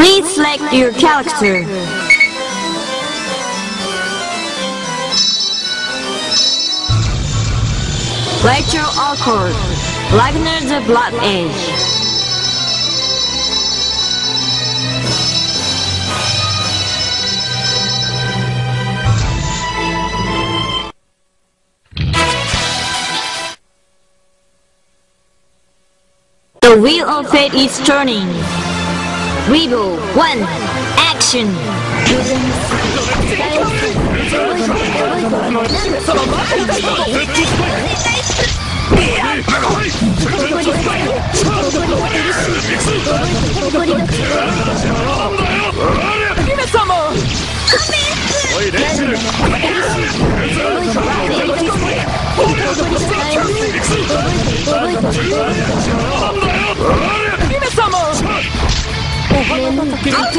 Please select your character. Rachel Alucard, Wagner the Blood Age. The wheel of fate is turning. Rebel One Action 姫様おいレッシル覚えた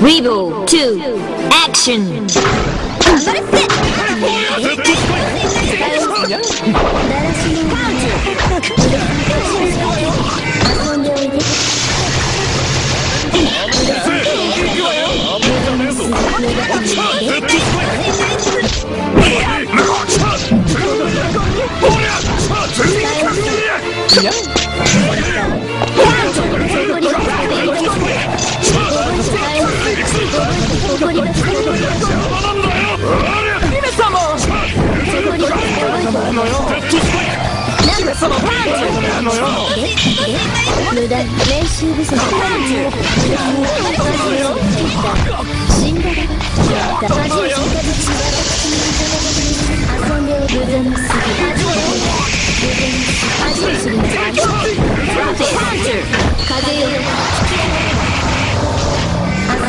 Reboot 2 Action! 頑張れってみんなで使うよ様なのよ無駄練習不足死んだらだんでおく無にすぎる無駄にすぎる風よて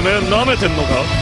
めえなめてんのか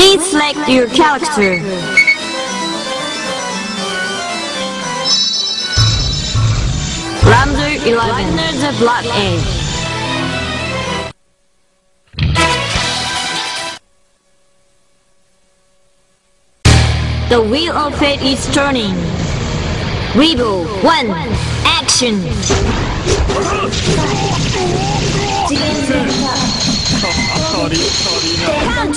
Please select your character. Lambda 11. Wagner the Blood Age. The wheel of fate is turning. Rebel, one, action!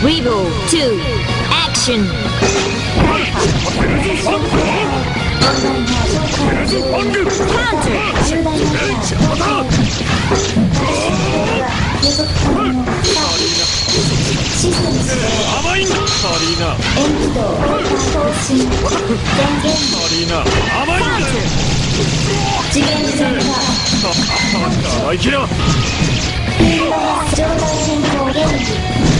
w e b i l 2 Action! Counter! 次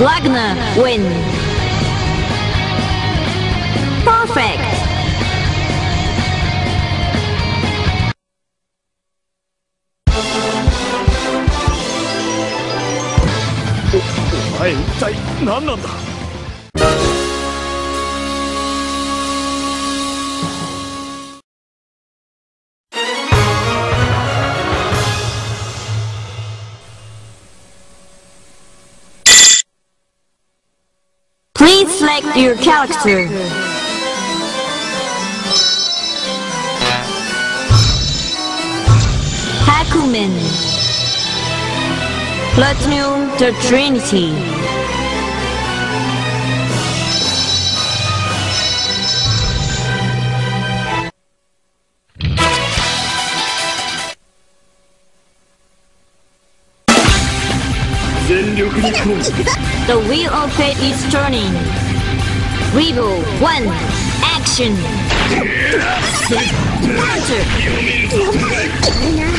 Wagner win. Perfect. お前一体何なんだ like your character. Hakumen. Platinum the Trinity. the wheel of fate is turning. Rebel, one, action! Counter! Yeah!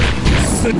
Counter!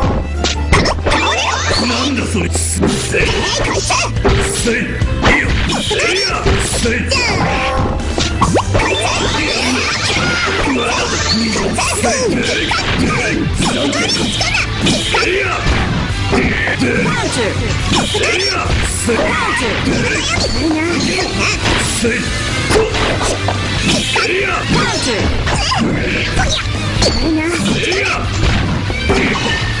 なんだそれせいせいいやせいせいせい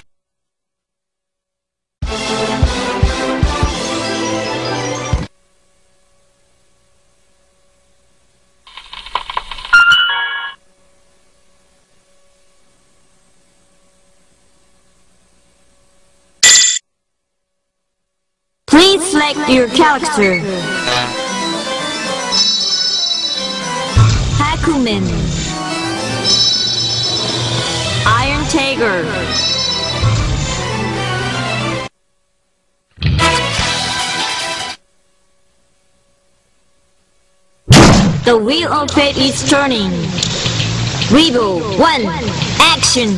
like your character. Hakumen. Iron Tiger. The wheel of fate is turning. Rebel, one, action!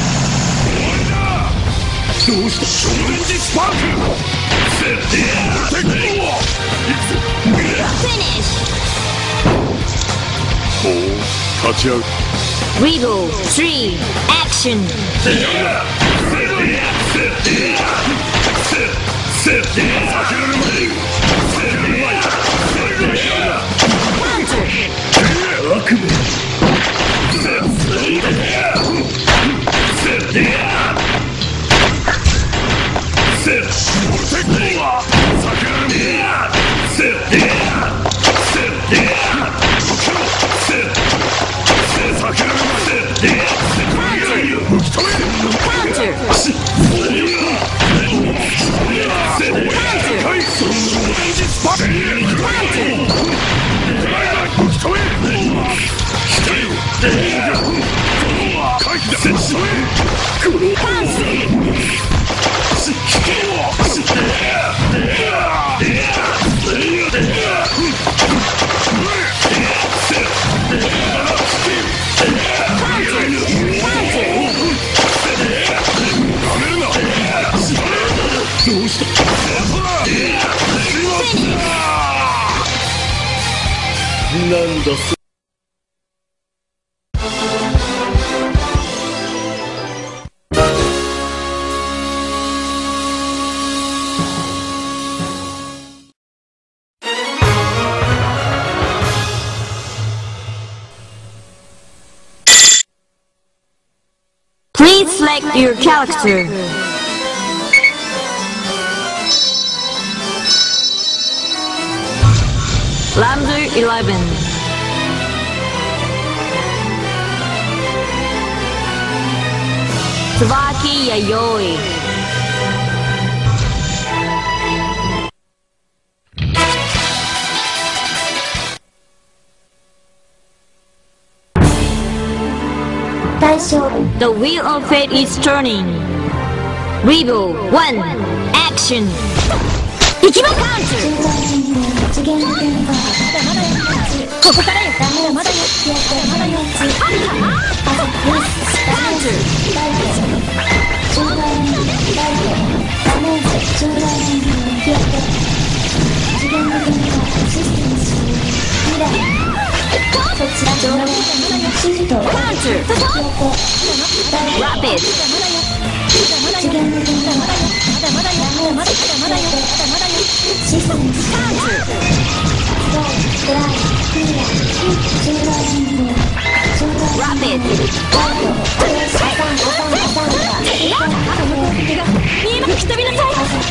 Those to join this party. Take Finish. Four. Cut out. Three. Action. Yeah. Yeah. Yeah. Yeah. Yeah. Yeah. Make your character. Lambda 11. Tsubaki Yayoi. The wheel of fate is turning. Rebel, one, action. Counter. 飛びなさい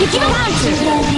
行きます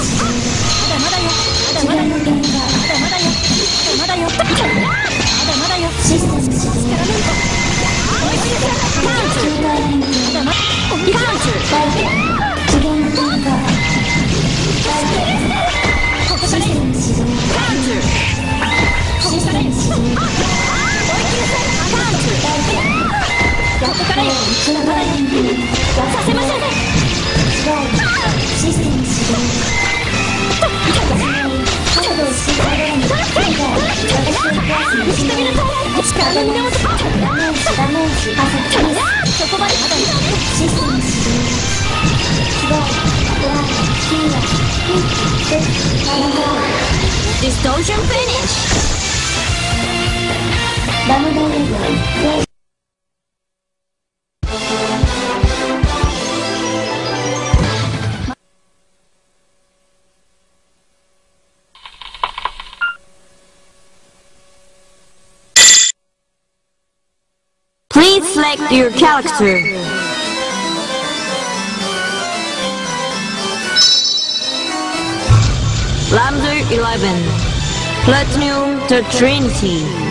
Please select your character. Lambda 11 Platinum the Trinity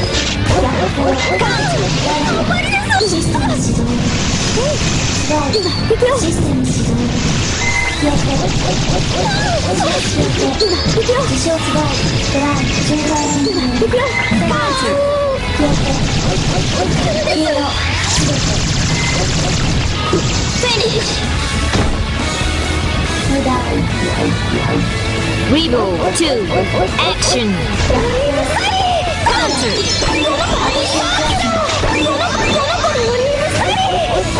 Revo 2 Action Concert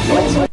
Finish!